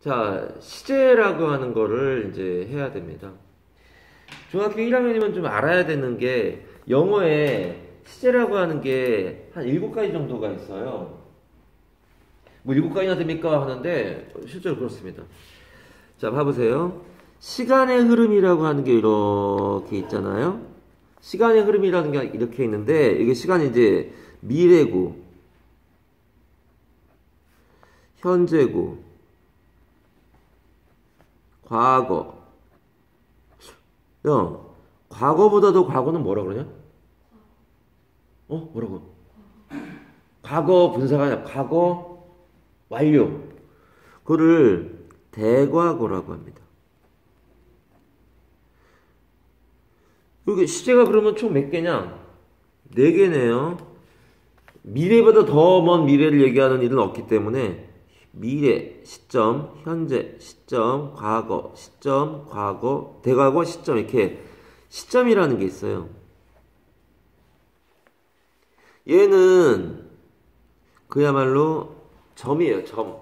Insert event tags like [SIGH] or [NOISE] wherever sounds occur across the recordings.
자, 시제라고 하는 거를 이제 해야 됩니다. 중학교 1학년이면 좀 알아야 되는 게 영어에 시제라고 하는 게 한 7가지 정도가 있어요. 뭐 7가지나 됩니까? 하는데 실제로 그렇습니다. 자, 봐보세요. 시간의 흐름이라고 하는 게 이렇게 있잖아요. 시간의 흐름이라는 게 이렇게 있는데 이게 시간이 이제 미래고 현재고 과거 야 과거보다도 과거는 뭐라 그러냐? 어? 뭐라고? 과거 분사가 아니라 과거 완료 그거를 대과거라고 합니다. 여기 시제가 그러면 총 몇 개냐? 네 개네요. 미래보다 더 먼 미래를 얘기하는 일은 없기 때문에 미래, 시점, 현재, 시점, 과거, 시점, 과거, 대과거, 시점 이렇게 시점이라는 게 있어요. 얘는 그야말로 점이에요, 점.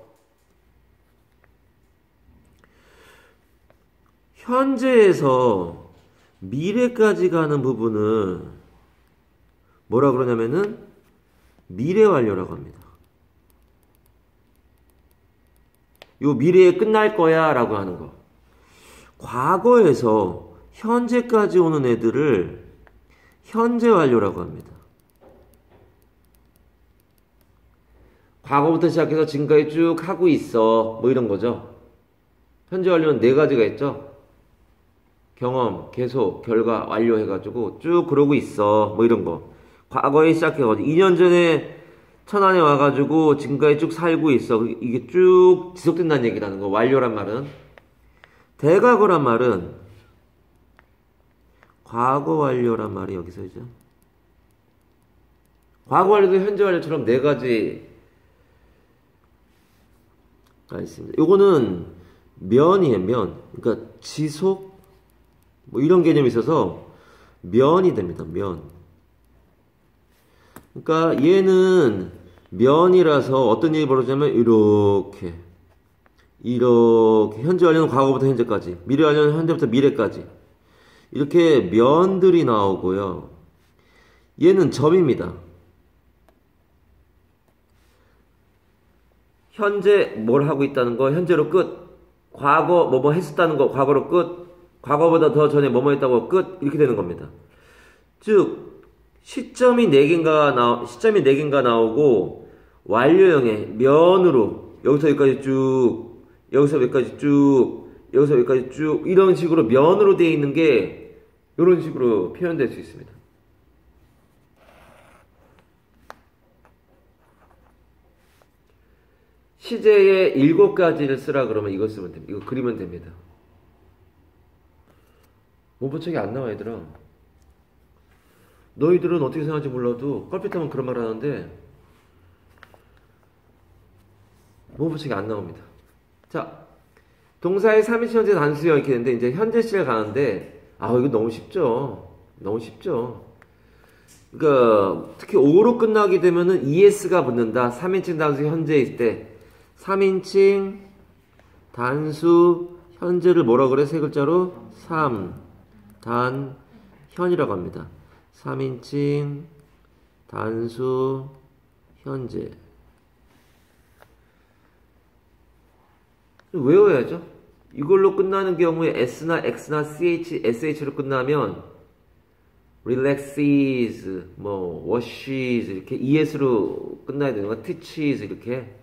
현재에서 미래까지 가는 부분을 뭐라 그러냐면은 미래 완료라고 합니다. 요 미래에 끝날 거야 라고 하는 거. 과거에서 현재까지 오는 애들을 현재 완료라고 합니다. 과거부터 시작해서 지금까지 쭉 하고 있어. 뭐 이런 거죠. 현재 완료는 네 가지가 있죠. 경험, 계속, 결과 완료해가지고 쭉 그러고 있어. 뭐 이런 거. 과거에 시작해가지고 2년 전에 천안에 와가지고 지금까지 쭉 살고 있어. 이게 쭉 지속된다는 얘기라는 거. 완료란 말은. 대과거란 말은 과거 완료란 말이 여기서 이죠. 과거 완료도 현재 완료처럼 네 가지가 있습니다. 요거는 면이에요, 면. 그러니까 지속, 뭐 이런 개념이 있어서 면이 됩니다, 면. 그러니까 얘는 면이라서 어떤 일이 벌어지냐면 이렇게 이렇게 현재 완료는 과거부터 현재까지 미래 완료는 현재부터 미래까지 이렇게 면들이 나오고요. 얘는 점입니다. 현재 뭘 하고 있다는 거 현재로 끝 과거 뭐뭐 했었다는 거 과거로 끝 과거보다 더 전에 뭐뭐 했다고 끝 이렇게 되는 겁니다. 즉 시점이 4개인가 나 시점이 4개인가 나오고 완료형의 면으로 여기서 여기까지 쭉 여기서 여기까지 쭉 여기서 여기까지 쭉 이런 식으로 면으로 되어 있는 게 이런 식으로 표현될 수 있습니다. 시제의 일곱 가지를 쓰라 그러면 이거 쓰면 됩니다. 이거 그리면 됩니다. 문법책이 안 나와 얘들아. 너희들은 어떻게 생각할지 몰라도 껄핏하면 그런 말 하는데 문법책이 안 나옵니다. 자, 동사의 3인칭 현재 단수형 이렇게 되는데 이제 현재 시를 가는데 아 이거 너무 쉽죠. 너무 쉽죠. 그러니까 특히 5로 끝나게 되면은 ES가 붙는다. 3인칭 단수 현재일 때 3인칭 단수 현재를 뭐라 그래? 세 글자로 3단 현이라고 합니다. 3인칭 단수 현재 외워야죠. 이걸로 끝나는 경우에 S나 X나 CH, SH로 끝나면 relaxes, 뭐 washes 이렇게 ES로 끝나야 되는 거 teaches 이렇게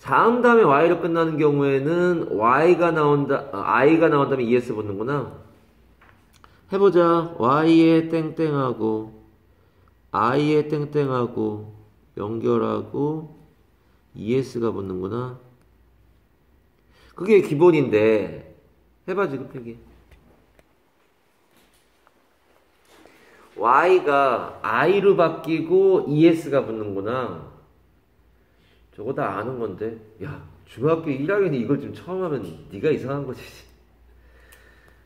다음 다음에 Y로 끝나는 경우에는 Y가 나온다, I가 나온 다음에 ES 붙는구나. 해보자. Y에 땡땡하고 I에 땡땡하고 연결하고 ES가 붙는구나. 그게 기본인데 해봐 지금 여기 Y가 I로 바뀌고 ES가 붙는구나 저거 다 아는 건데 야 중학교 1학년이 이걸 좀 처음 하면 네가 이상한 거지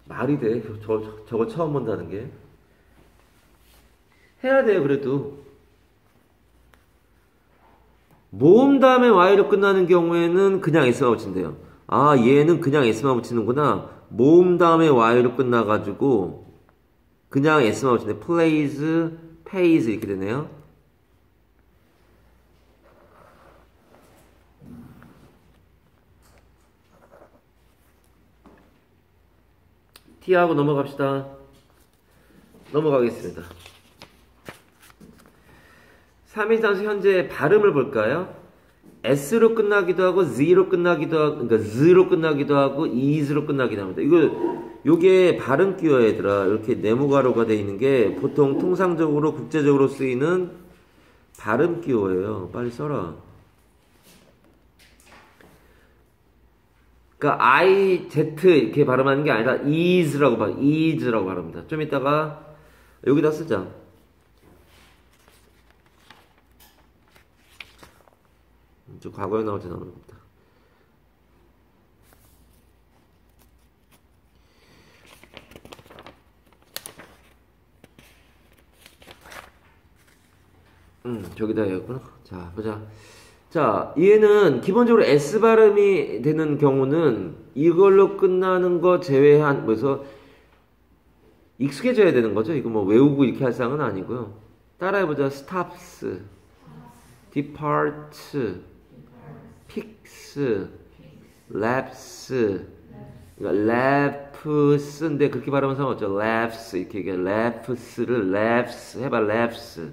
말이 돼 저, 저거 처음 본다는 게 해야 돼요 그래도 모음 다음에 y로 끝나는 경우에는 그냥 s만 붙인대요. 아, 얘는 그냥 s만 붙이는구나. 모음 다음에 y로 끝나가지고 그냥 s만 붙이네. plays, pays 이렇게 되네요. T하고 넘어갑시다. 넘어가겠습니다. 3인상수 현재 발음을 볼까요? S로 끝나기도 하고 Z로 끝나기도 하고 그러니까 Z로 끝나기도 하고 Is로 끝나기도 합니다. 이거 요게 발음 기어 얘들아 이렇게 네모가로가 되어 있는 게 보통 통상적으로 국제적으로 쓰이는 발음 기어예요. 빨리 써라. 그러니까 I, Z 이렇게 발음하는 게 아니라 is라고 발, is라고 발음합니다. 좀 이따가 여기다 쓰자. 저 과거에 때 나오는 겁니다. 음, 저기다 해야겠구나. 자, 보자. 자, 얘는 기본적으로 S 발음이 되는 경우는 이걸로 끝나는 거 제외한, 그래서 익숙해져야 되는 거죠. 이거 뭐 외우고 이렇게 할 상은 아니고요. 따라해보자. stops, departs, picks, laps, 그러니까 laps인데 그렇게 발음하면 상관없죠. laps 이렇게 얘기해. laps를 laps 해봐. laps,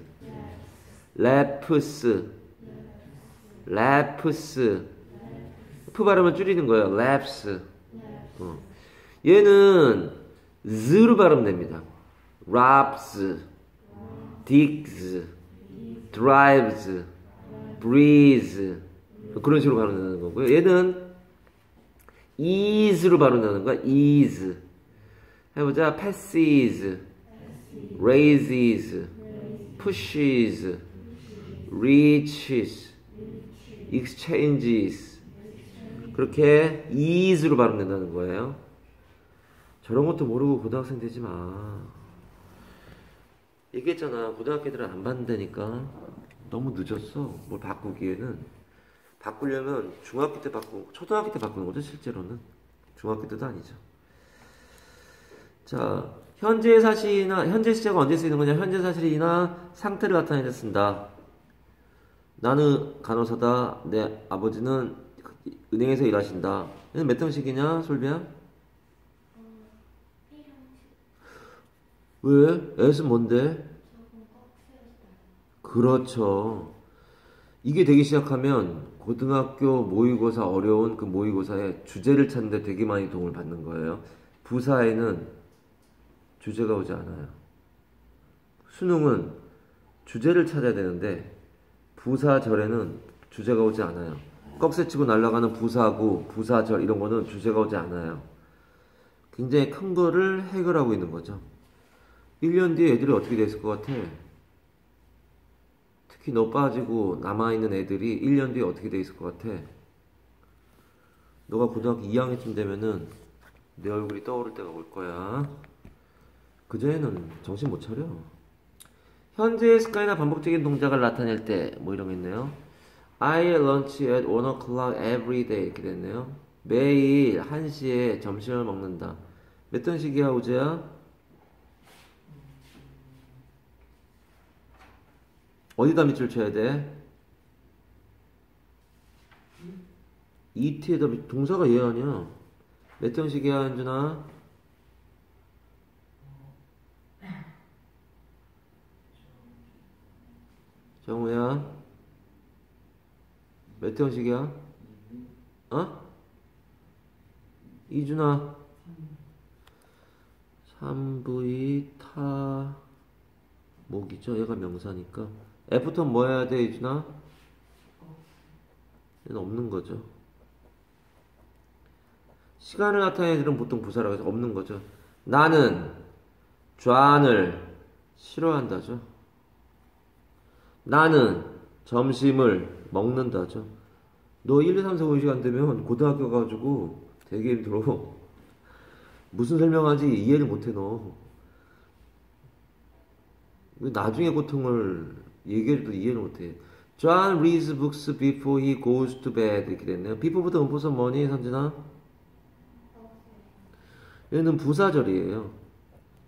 laps, laps. 프 발음을 줄이는 거예요. laps. 어. 얘는 z로 발음됩니다. raps, digs, drives, breathes 그런 식으로 발음되는 거고요. 얘는 is로 발음되는 거야. is 해보자. passes, raises, pushes, reaches, exchanges 그렇게 is로 발음된다는 거예요. 저런 것도 모르고 고등학생 되지 마. 얘기했잖아. 고등학교 애들은 안 받는다니까. 너무 늦었어. 뭘 바꾸기에는. 바꾸려면 중학교 때 바꾸고, 초등학교 때 바꾸는 거죠, 실제로는. 중학교 때도 아니죠. 자, 현재 사실이나, 현재 시제가 언제 쓰이는 거냐? 현재 사실이나 상태를 나타내야 쓴다. 나는 간호사다. 내 아버지는 은행에서 일하신다. 몇 등식이냐, 솔비야? 왜? S는 뭔데? 그렇죠. 이게 되기 시작하면 고등학교 모의고사 어려운 그 모의고사에 주제를 찾는데 되게 많이 도움을 받는 거예요. 부사에는 주제가 오지 않아요. 수능은 주제를 찾아야 되는데 부사절에는 주제가 오지 않아요. 꺽쇠 치고 날아가는 부사구, 부사절 이런 거는 주제가 오지 않아요. 굉장히 큰 거를 해결하고 있는 거죠. 1년 뒤에 애들이 어떻게 됐을 것 같아? 특히 너 빠지고 남아있는 애들이 1년 뒤에 어떻게 돼 있을 것 같아? 너가 고등학교 2학년쯤 되면은 내 얼굴이 떠오를 때가 올 거야. 그전에는 정신 못 차려. 현재의 습관이나 반복적인 동작을 나타낼 때, 뭐 이런 게 있네요. I lunch at 1 o'clock every day. 이렇게 됐네요. 매일 1시에 점심을 먹는다. 몇 등식이야, 우재야? 어디다 밑줄 쳐야 돼? 이트에다 밑, 동사가 얘 아니야. 몇 등식이야, 한준아? 정우야? 몇 등식이야? 어? 이준아? 3V 타 목이죠. 얘가 명사니까. 애프터 뭐 해야 돼, 이준아? 얘는 없는 거죠. 시간을 나타내는 애들은 보통 부사라고 해서 없는 거죠. 나는 좌안을 싫어한다죠. 나는 점심을 먹는다죠. 너 1, 2, 3, 4, 5시간 되면 고등학교 가가지고 되게 힘들어. [LAUGHS] 무슨 설명하지 이해를 못해 너. 나중에 고통을 얘기해도 이해를 못해. John reads books before he goes to bed 이렇게 됐네요. before부터 음포서 뭐니 선진아? 얘는 부사절이에요.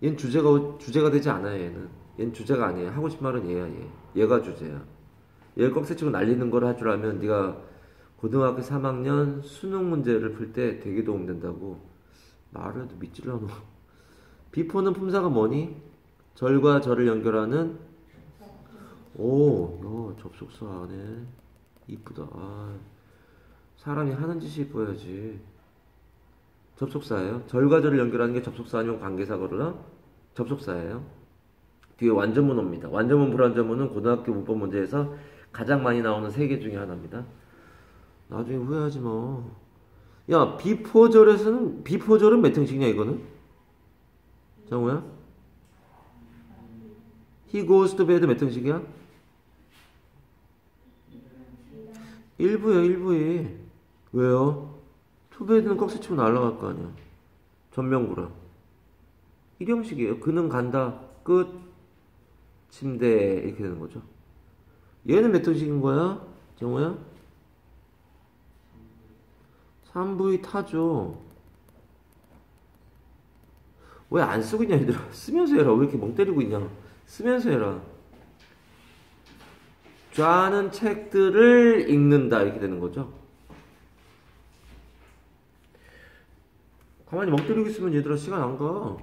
얘는 주제가 주제가 되지 않아요. 얘는 얘는 주제가 아니에요. 하고 싶은 말은 얘야 얘. 얘가 주제야. 얘를 꺽쇠치고 날리는 걸 할 줄 알면 네가 고등학교 3학년 수능 문제를 풀 때 되게 도움된다고 말을 해도 믿지를 않아. [LAUGHS] 비포는 품사가 뭐니? 절과 절을 연결하는 오, 너 접속사 안에 이쁘다. 아, 사람이 하는 짓이 이뻐야지. 접속사예요. 절과 절을 연결하는 게 접속사 아니면 관계사거나 접속사예요. 뒤에 완전문 옵니다. 완전문, 불완전문은 고등학교 문법 문제에서 가장 많이 나오는 세 개 중에 하나입니다. 나중에 후회하지 마. 야, 비포절에서는, 비포절은 몇 형식이냐, 이거는? 정우야? He goes to bed 몇 형식이야? 일부야, 일부에. 왜요? 투베드는 꺽쇠 치고 날아갈 거 아니야. 전명구라. 1형식이에요. 그는 간다. 끝. 침대. 이렇게 되는 거죠. 얘는 몇 형식인 거야? 정우야? 3부의 타죠. 왜 안 쓰고 있냐, 얘들아. 쓰면서 해라. 왜 이렇게 멍 때리고 있냐. 쓰면서 해라. 좌는 책들을 읽는다. 이렇게 되는 거죠. 가만히 멍 때리고 있으면 얘들아 시간 안 가.